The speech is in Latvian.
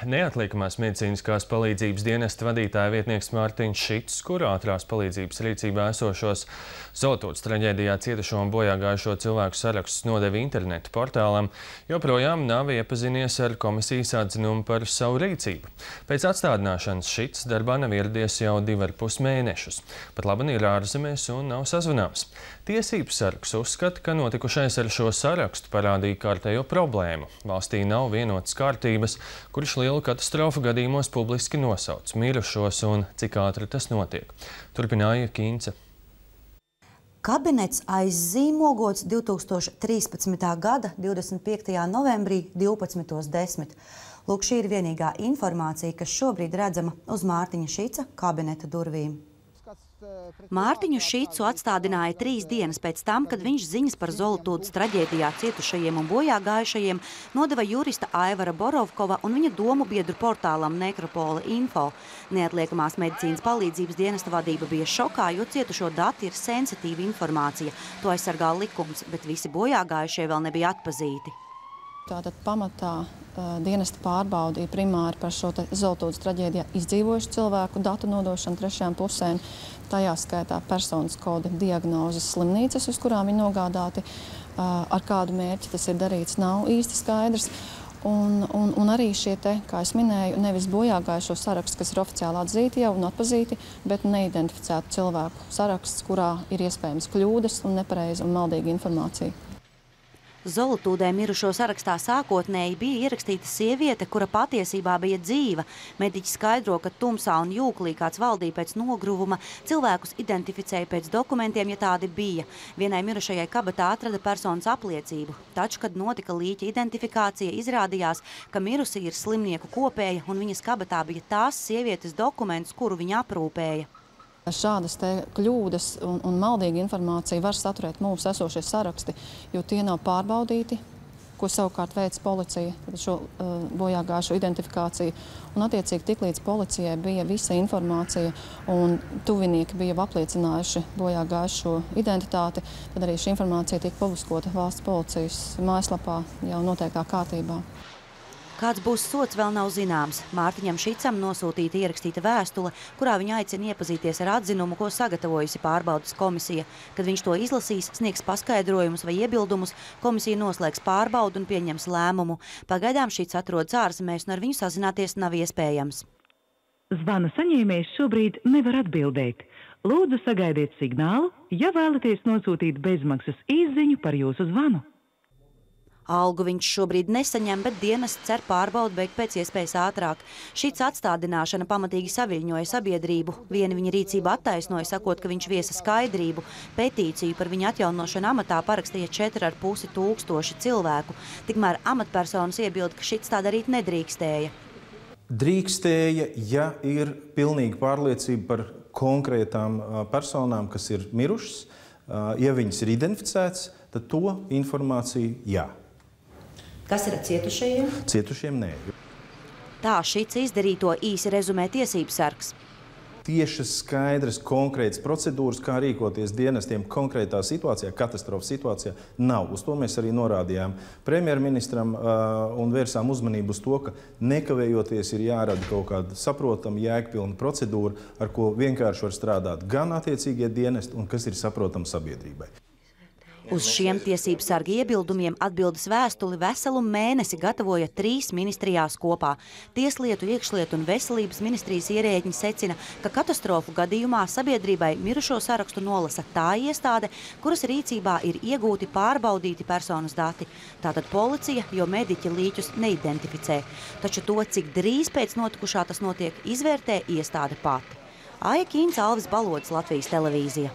Neatliekamās medicīniskās palīdzības dienesta vadītāja vietnieks Mārtiņš Šits, kuru ātrās palīdzības rīcībā esošos Zoltūtas traģēdijā cietušo un bojāgājušo cilvēku sarakstus nodeva internetu portālam, joprojām nav iepazinies ar komisijas atzinumu par savu rīcību. Pēc atstādināšanas Šits darbā nav ieradies jau divi ar pus mēnešus. Pat labi ir ārzemēs un nav sazvanāms. Tiesību sargs uzskata, ka notikušais ar šo sarakstu parādīja kārtējo problēmu. Valstī nav vienotas kārtības, kurš liela lielu katastrofu gadījumos publiski nosauc mirušos un cik ātri tas notiek. Turpināja Kīnce. Kabinets aizzīmogots 2013. gada 25. novembrī 12.10. Lūk, šī ir vienīgā informācija, kas šobrīd redzama uz Mārtiņa Šīca kabineta durvīm. Mārtiņu Šīcu atstādināja trīs dienas pēc tam, kad viņš ziņas par Zolotūdas traģēdijā cietušajiem un bojā gājušajiem nodeva jurista Aivara Borovkova un viņa domu biedru portālam Nekropola Info. Neatliekamās medicīnas palīdzības dienesta vadība bija šokā, jo cietušo dati ir sensitīva informācija. To aizsargā likums, bet visi bojā gājušie vēl nebija atpazīti. Tātad pamatā dienesta pārbaudīja primāri par šo Zolotūdas traģēdijā izdzīvojušu cilvēku datu nodošanu trešajām pusēm tajā skaitā personas koda diagnozes slimnīcas, uz kurām viņi nogādāti. Ar kādu mērķi tas ir darīts, nav īsti skaidrs. Un, un, un arī šie, te, kā jau minēju, nevis bojāgājušo saraksts, kas ir oficiāli atzīti jau un atpazīti, bet neidentificētu cilvēku saraksts, kurā ir iespējams kļūdas un nepareiza un maldīga informācija. Zolotūdē mirušo sarakstā sākotnēji bija ierakstīta sieviete, kura patiesībā bija dzīva. Mediķi skaidro, ka tumsā un jūklī kāds valdīja pēc nogruvuma, cilvēkus identificēja pēc dokumentiem, ja tādi bija. Vienai mirušajai kabatā atrada personas apliecību. Taču, kad notika līķa identifikācija, izrādījās, ka mirusī ir slimnieku kopēja un viņas kabatā bija tās sievietes dokuments, kuru viņa aprūpēja. Šādas kļūdas un, un maldīga informācija var saturēt mūsu esošie saraksti, jo tie nav pārbaudīti, ko savukārt veids policija, šo uh, bojāgājušo identifikāciju. Un, attiecīgi, tiklīdz policijai bija visa informācija un tuvinieki bija apliecinājuši bojāgājušo identitāti, tad arī šī informācija tika publiskota valsts policijas mājaslapā jau noteiktā kārtībā. Kāds būs sots, vēl nav zināms. Mārtiņam Šicam nosūtīta ierakstīta vēstule, kurā viņa aicina iepazīties ar atzinumu, ko sagatavojusi pārbaudas komisija. Kad viņš to izlasīs, sniegs paskaidrojumus vai iebildumus, komisija noslēgs pārbaudu un pieņems lēmumu. Pagaidām Šits atrodas ārzemēs un ar viņu sazināties nav iespējams. Zvana saņēmējs šobrīd nevar atbildēt. Lūdzu, sagaidiet signālu, ja vēlaties nosūtīt bezmaksas īsziņu par jūsu zvanu. Algu viņš šobrīd nesaņem, bet dienas cer pārbaudu beigt pēc iespējas ātrāk. Šīts atstādināšana pamatīgi saviļņoja sabiedrību. Viena viņa rīcība attaisnoja, sakot, ka viņš viesa skaidrību. Petīciju par viņa atjaunošanu amatā parakstīja 4,5 tūkstoši cilvēku. Tikmēr amatpersonas iebilda, ka šits tā darīt nedrīkstēja. Drīkstēja, ja ir pilnīga pārliecība par konkrētām personām, kas ir mirušas, ja viņas ir identificētas, tad to informāciju jā. Kas ir cietušajiem? Cietušiem nē. Tā šīs izdarīto īsi rezumē tiesības sargs. Tiešas, skaidras, konkrētas procedūras, kā rīkoties dienestiem konkrētā situācijā, katastrofas situācijā, nav. Uz to mēs arī norādījām premjerministram uh, un vērsām uzmanību uz to, ka nekavējoties ir jārada kaut kāda saprotama, jēgpilna procedūra, ar ko vienkārši var strādāt gan attiecīgie dienesti un kas ir saprotama sabiedrībai. Uz šiem tiesību sargi iebildumiem atbildes vēstuli veselu mēnesi gatavoja trīs ministrijās kopā. Tieslietu, iekšlietu un veselības ministrijas ierēģi secina, ka katastrofu gadījumā sabiedrībai mirušo sarakstu nolasa tā iestāde, kuras rīcībā ir iegūti pārbaudīti personas dati. Tātad policija, jo mediķi līķus neidentificē. Taču to, cik drīz pēc notikušā tas notiek, izvērtē iestāde pati. Aija Kīns, Alvis Balods, Latvijas televīzija.